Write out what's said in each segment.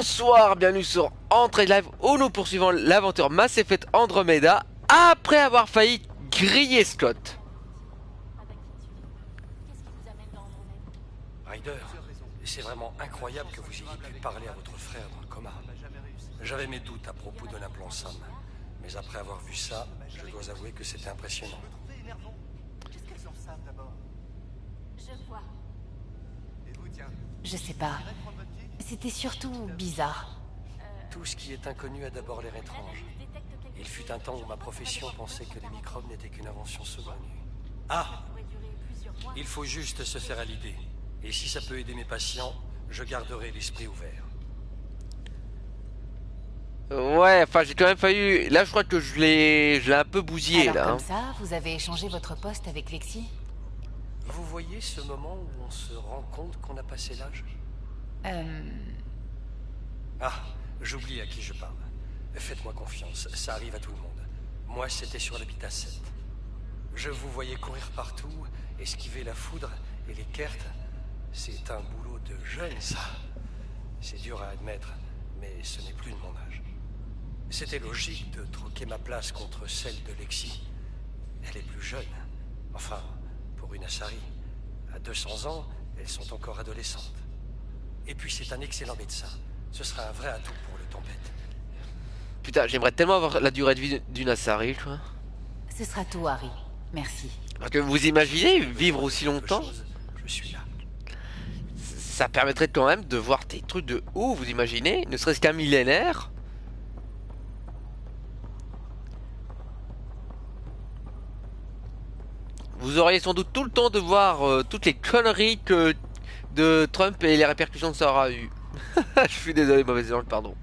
Bonsoir, bienvenue sur Entrée Live où nous poursuivons l'aventure Mass Effect Andromeda après avoir failli griller Scott. Ryder, c'est vraiment incroyable que vous ayez pu parler à votre frère dans le coma. J'avais mes doutes à propos de l'implant Sam, mais après avoir vu ça, je dois avouer que c'était impressionnant. Je vois. Je sais pas. C'était surtout bizarre. Tout ce qui est inconnu a d'abord l'air étrange. Il fut un temps où ma profession pensait que les microbes n'étaient qu'une invention saugrenue. Ah Il faut juste se faire à l'idée. Et si ça peut aider mes patients, je garderai l'esprit ouvert. Ouais, enfin j'ai quand même failli... Là je crois que je l'ai je l'ai un peu bousillé Alors là. comme hein. ça, vous avez échangé votre poste avec Lexi? Vous voyez ce moment où on se rend compte qu'on a passé l'âge? Euh... Ah, j'oublie à qui je parle. Faites-moi confiance, ça arrive à tout le monde. Moi, c'était sur l'habitat 7. Je vous voyais courir partout, esquiver la foudre et les kertes. C'est un boulot de jeune, ça. C'est dur à admettre, mais ce n'est plus de mon âge. C'était logique de troquer ma place contre celle de Lexi. Elle est plus jeune. Enfin, pour une Asari. À 200 ans, elles sont encore adolescentes. Et puis c'est un excellent médecin. Ce sera un vrai atout pour le tempête. Putain, j'aimerais tellement avoir la durée de vie d'une Asari, tu vois. Ce sera tout, Harry. Merci. Parce que vous imaginez vivre aussi longtemps Je suis là. Ça permettrait quand même de voir des trucs de ouf, vous imaginez Ne serait-ce qu'un millénaire Vous auriez sans doute tout le temps de voir euh, toutes les conneries que de Trump et les répercussions que ça aura eu. Je suis désolé, mauvais exemple, pardon.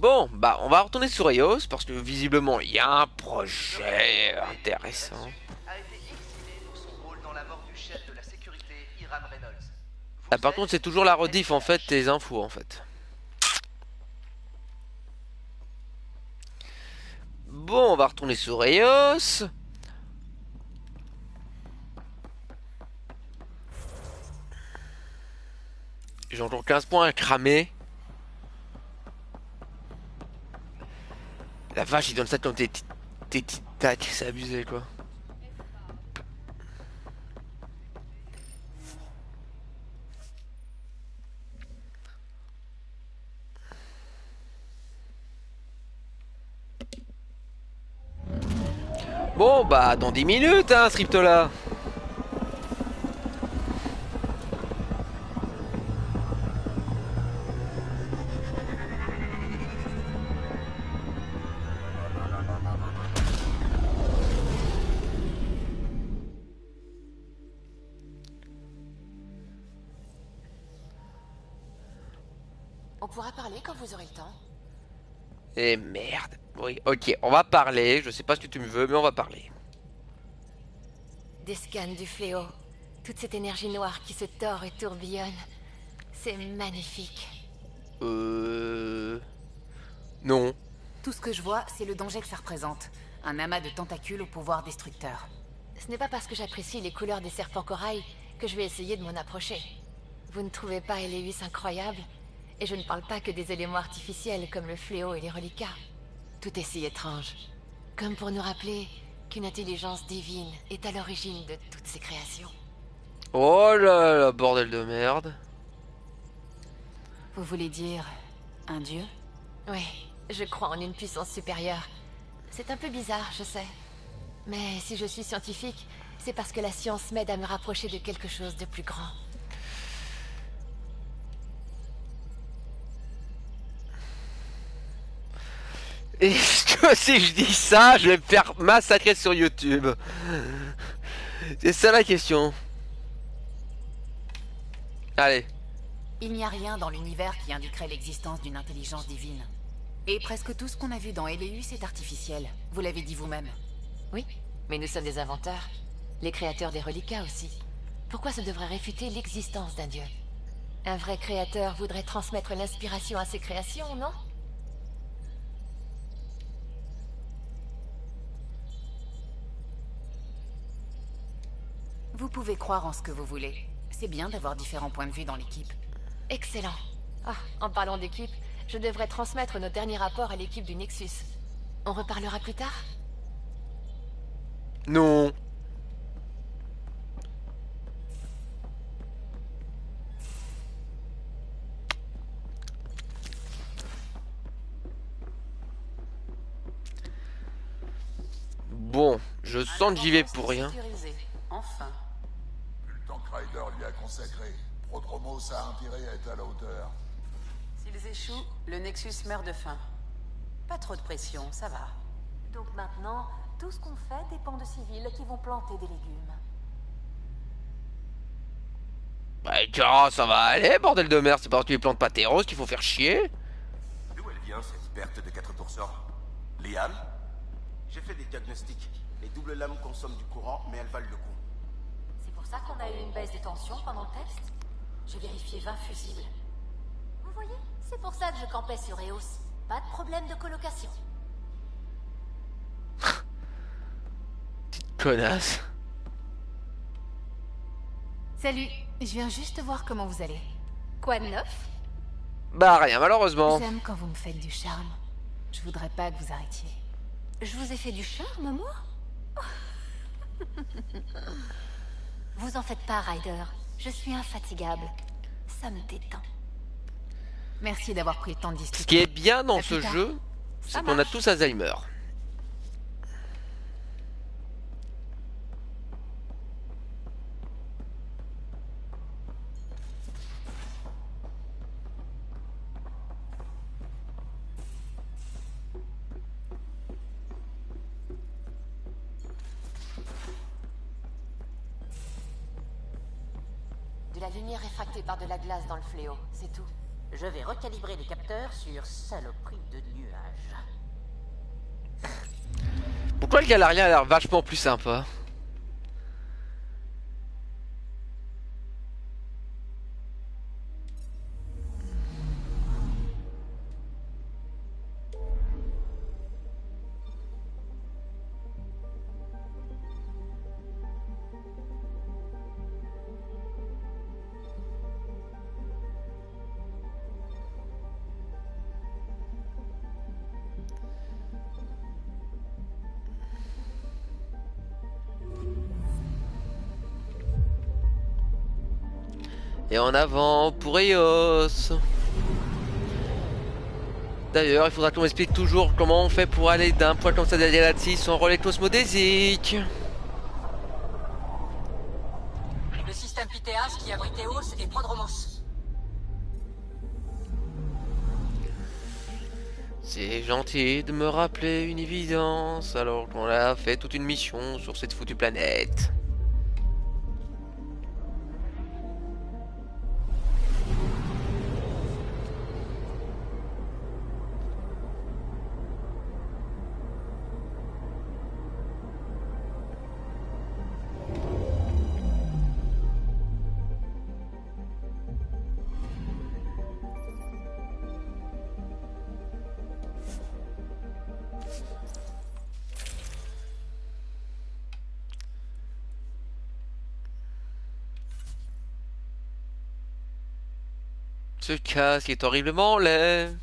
Bon, bah on va retourner sur EOS parce que visiblement il y a un projet intéressant. Ah, par contre c'est toujours la rediff en fait tes infos en fait. Bon, on va retourner sur EOS. J'ai encore 15 points à cramer. La vache, il donne ça des petits tacs, c'est abusé quoi. Bon, bah, dans 10 minutes, hein, Striptola. Ok, on va parler. Je sais pas ce que tu me veux, mais on va parler. Des scans du fléau. Toute cette énergie noire qui se tord et tourbillonne. C'est magnifique. Euh... Non. Tout ce que je vois, c'est le danger que ça représente. Un amas de tentacules au pouvoir destructeur. Ce n'est pas parce que j'apprécie les couleurs des serpents corail que je vais essayer de m'en approcher. Vous ne trouvez pas Eleus incroyable? Et je ne parle pas que des éléments artificiels comme le fléau et les reliquats. Tout est si étrange. Comme pour nous rappeler qu'une intelligence divine est à l'origine de toutes ces créations. Oh là là, bordel de merde. Vous voulez dire un dieu? Oui, je crois en une puissance supérieure. C'est un peu bizarre, je sais. Mais si je suis scientifique, c'est parce que la science m'aide à me rapprocher de quelque chose de plus grand. Est-ce que si je dis ça, je vais me faire massacrer sur YouTube C'est ça la question. Allez. Il n'y a rien dans l'univers qui indiquerait l'existence d'une intelligence divine. Et presque tout ce qu'on a vu dans Eleus est artificiel. Vous l'avez dit vous-même. Oui, mais nous sommes des inventeurs. Les créateurs des reliquats aussi. Pourquoi ça devrait réfuter l'existence d'un dieu? Un vrai créateur voudrait transmettre l'inspiration à ses créations, non? Vous pouvez croire en ce que vous voulez. C'est bien d'avoir différents points de vue dans l'équipe. Excellent. Ah, en parlant d'équipe, je devrais transmettre nos derniers rapports à l'équipe du Nexus. On reparlera plus tard? Non. Bon, je sens que j'y vais pour rien. Sécurisé. Enfin. Vu le temps que Ryder lui a consacré, Prodromos a intérêt à être à la hauteur. S'ils échouent, le Nexus meurt de faim. Pas trop de pression, ça va. Donc maintenant, tout ce qu'on fait dépend de civils qui vont planter des légumes. Bah, tiens, ça va aller, bordel de merde, c'est parce que tu les plantes pas tes roses qu'il faut faire chier. D'où elle vient cette perte de 4% Liam J'ai fait des diagnostics. Les doubles lames consomment du courant, mais elles valent le coup. C'est pour ça qu'on a eu une baisse des tensions pendant le test J'ai vérifié 20 fusibles. Vous voyez C'est pour ça que je campais sur Eos. Pas de problème de colocation. Connasse. Salut, je viens juste voir comment vous allez. Quoi de neuf? Bah, rien, malheureusement. J'aime quand vous me faites du charme. Je voudrais pas que vous arrêtiez. Je vous ai fait du charme, moi? Vous en faites pas, Ryder. Je suis infatigable. Ça me détend. Merci d'avoir pris le temps de Ce discuter. qui est bien dans ce tard. jeu, c'est qu'on a tous Alzheimer. De la lumière réfractée par de la glace dans le fléau, c'est tout. Je vais recalibrer les capteurs sur saloperie de nuages. Pourquoi le galarien a l'air vachement plus sympa? Et en avant pour Eos. D'ailleurs, il faudra qu'on m'explique toujours comment on fait pour aller d'un point comme ça de la galaxie sans relais cosmodésique. Le système Pythéas qui abrite Eos et Prodromos. C'est gentil de me rappeler une évidence alors qu'on a fait toute une mission sur cette foutue planète. Ce casque est horriblement laid.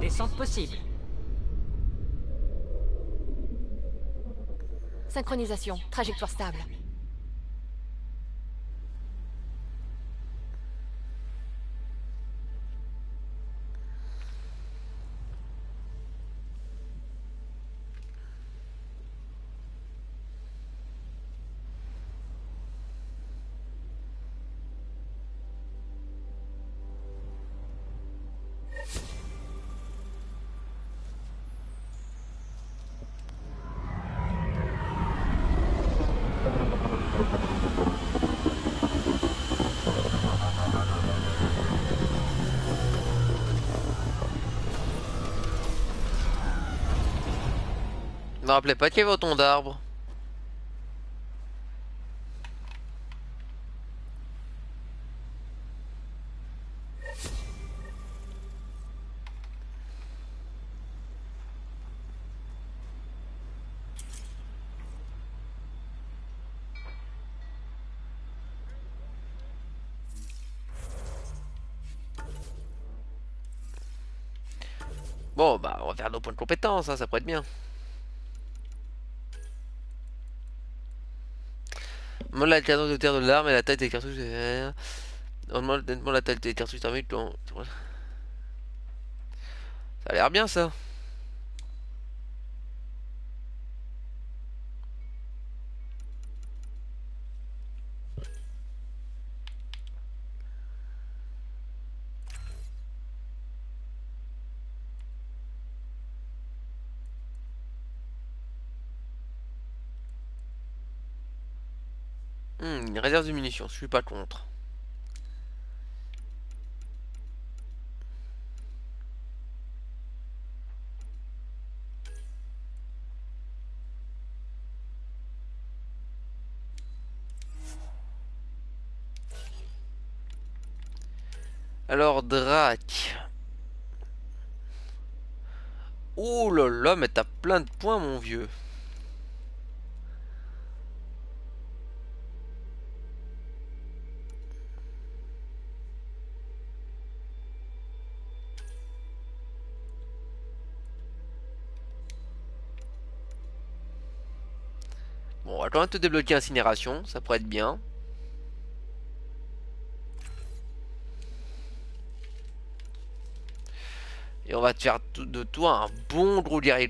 Descente possible. Synchronisation, trajectoire stable. Rappelais pas qu'il y avait autant d'arbres. Bon, bah, on va faire nos points de compétence, hein, ça pourrait être bien. Augmente la cadence de terre de l'arme et la taille des cartouches. Augmente nettement la taille des cartouches thermiques. Ça a l'air bien ça. Hmm, une réserve de munitions, je suis pas contre. Alors, Drac. Oh là là, mais t'as plein de points, mon vieux. Bon, on va quand même te débloquer incinération, ça pourrait être bien. Et on va te faire de toi un bon gros guerrier.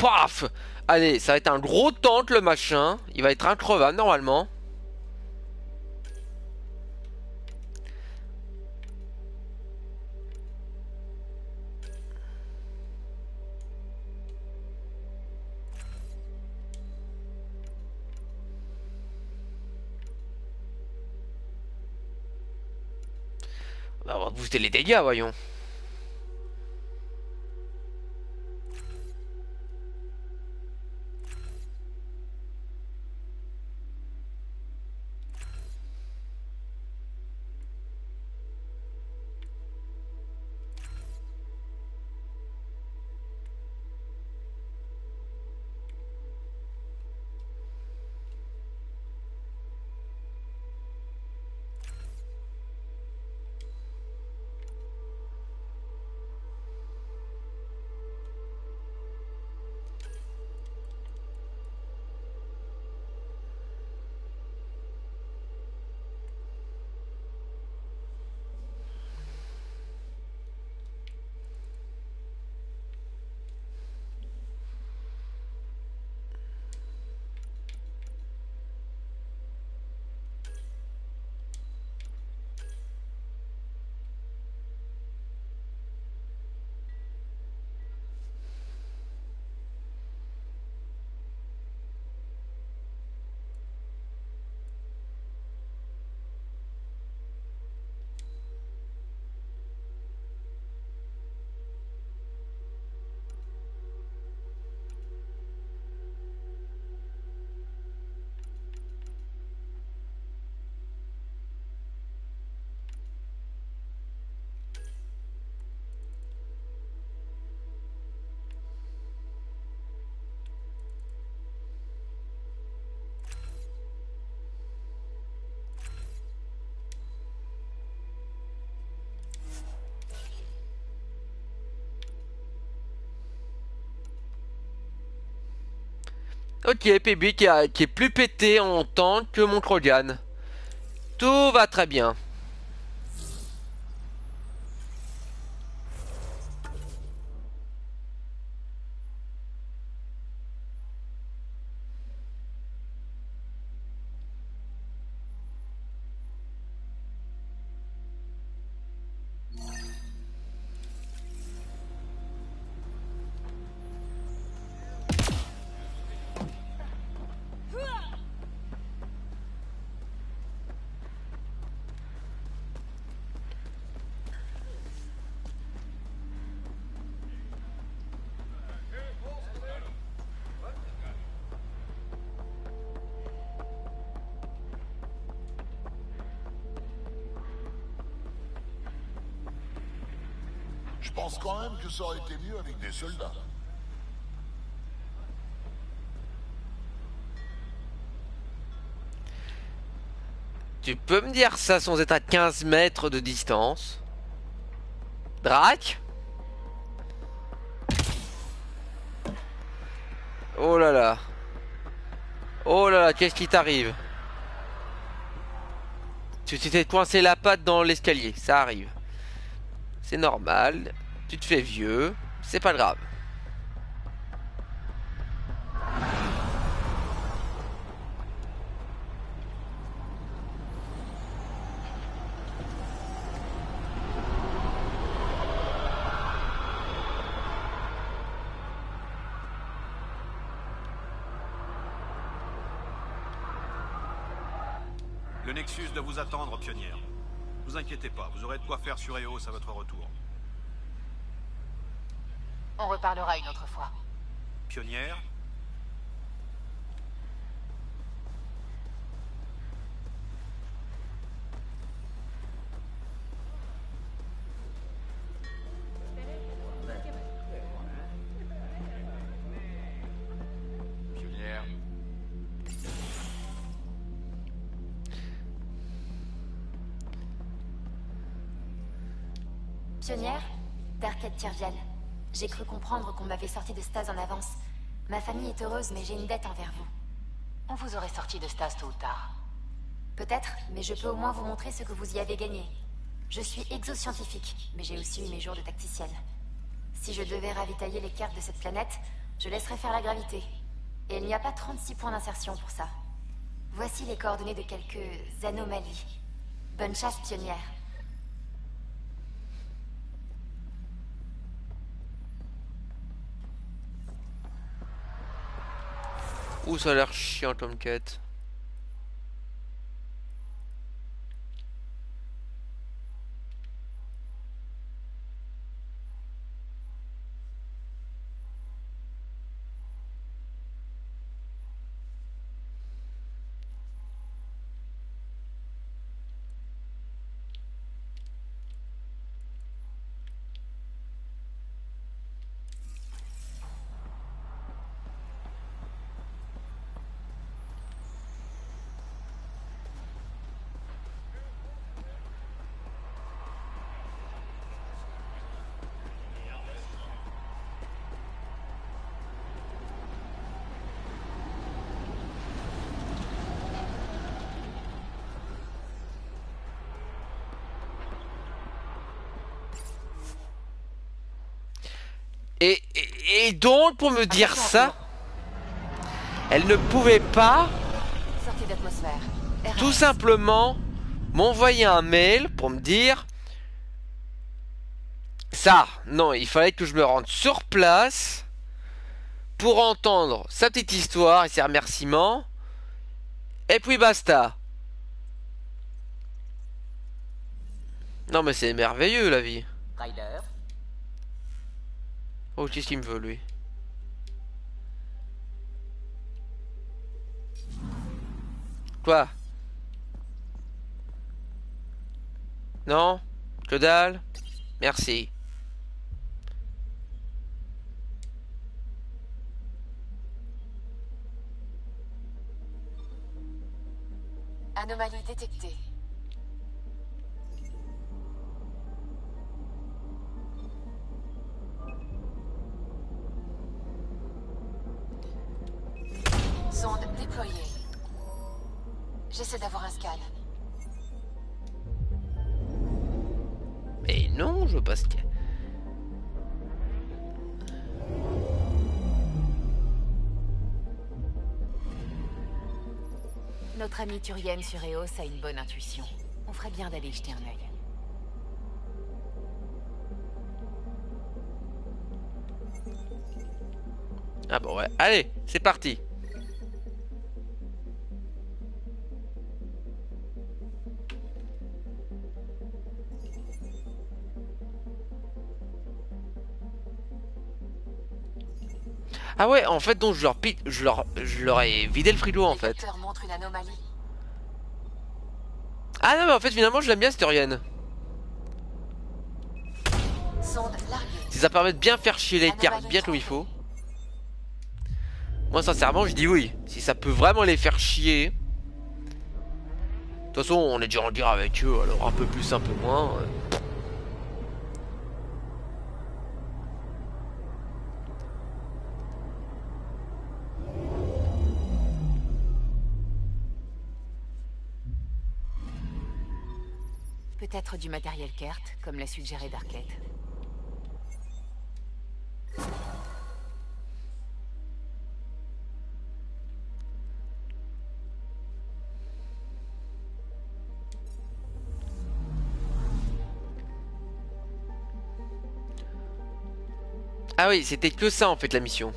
Paf Allez, ça va être un gros tente le machin. Il va être increvable normalement. Bah, on va booster les dégâts, voyons. Qui, qui est plus pété en temps que mon Trojan. Tout va très bien. Je pense quand même que ça aurait été mieux avec des soldats. Tu peux me dire ça sans être à 15 mètres de distance? Drac? Oh là là. Oh là là, qu'est-ce qui t'arrive? Tu t'étais coincé la patte dans l'escalier, ça arrive. C'est normal. Tu te fais vieux, c'est pas grave. Le Nexus doit vous attendre, pionnière. Ne vous inquiétez pas, vous aurez de quoi faire sur EOS à votre retour. On reparlera une autre fois. Pionnière Pionnière. Pionnière Darket Tirvial. J'ai cru comprendre qu'on m'avait sorti de Stase en avance. Ma famille est heureuse, mais j'ai une dette envers vous. On vous aurait sorti de Stas tôt ou tard. Peut-être, mais je peux au moins vous montrer ce que vous y avez gagné. Je suis exoscientifique, mais j'ai aussi eu mes jours de tacticienne. Si je devais ravitailler les cartes de cette planète, je laisserais faire la gravité. Et il n'y a pas 36 points d'insertion pour ça. Voici les coordonnées de quelques anomalies. Bonne chasse, pionnière. Ouh, ça a l'air chiant comme quête. Et, et, et donc, pour me dire Attention, ça, elle ne pouvait pas tout simplement m'envoyer un mail pour me dire ça. Non, il fallait que je me rende sur place pour entendre sa petite histoire et ses remerciements. Et puis basta. Non mais c'est merveilleux la vie. Oh, qu'est-ce qu'il me veut lui Quoi? Non? Que dalle? Merci. Anomalie détectée. Notre amie Turienne sur Eos a une bonne intuition. On ferait bien d'aller jeter un œil. Ah bon ouais, allez, c'est parti. Ah ouais, en fait donc je leur pi- je leur je leur ai vidé le frigo en fait. Ah non mais en fait finalement je l'aime bien cette Urienne. Si ça permet de bien faire chier les cartes bien comme il faut. Moi sincèrement je dis oui. Si ça peut vraiment les faire chier. De toute façon on est déjà en guerre avec eux alors un peu plus un peu moins. euh. Peut-être du matériel Kert, comme l'a suggéré Darklet. Ah oui c'était que ça en fait la mission.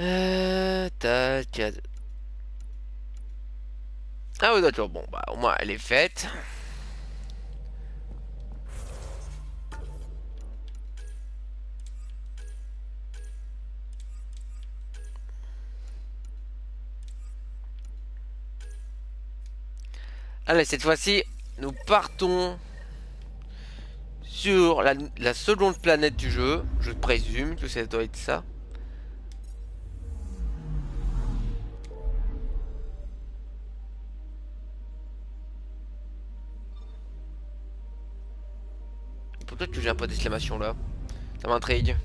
Euh. Ah oui d'accord bon bah au moins elle est faite. Allez, cette fois-ci, nous partons sur la, la seconde planète du jeu. Je présume que ça doit être ça. Point d'exclamation là. Ça m'intrigue.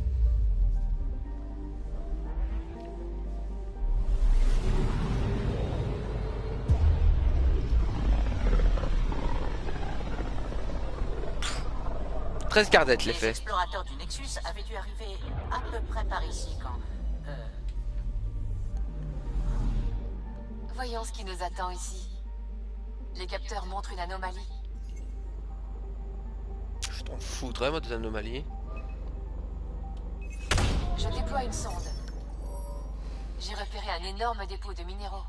Très Scarlett Les l'effet. explorateurs du Nexus avaient dû arriver à peu près par ici quand... euh, Voyons ce qui nous attend ici. Les capteurs montrent une anomalie. Je t'en foutrais moi des anomalies. Je déploie une sonde. J'ai repéré un énorme dépôt de minéraux.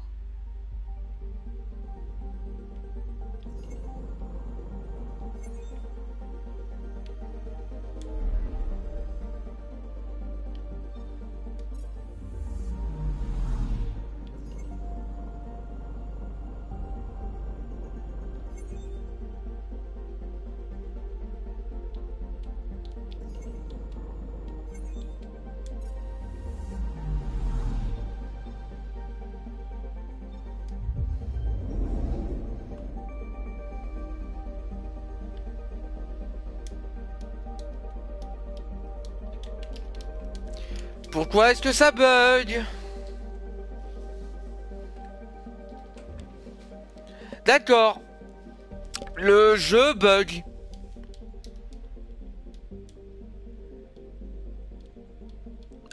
Pourquoi est-ce que ça bug D'accord. Le jeu bug.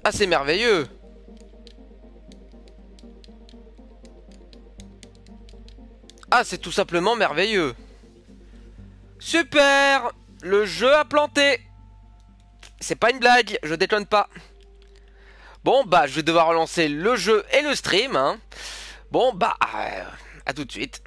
Ah, c'est merveilleux. Ah, c'est tout simplement merveilleux. Super Le jeu a planté. C'est pas une blague, je déconne pas. Bon, bah, je vais devoir relancer le jeu et le stream. hein. Bon, bah, euh, à tout de suite.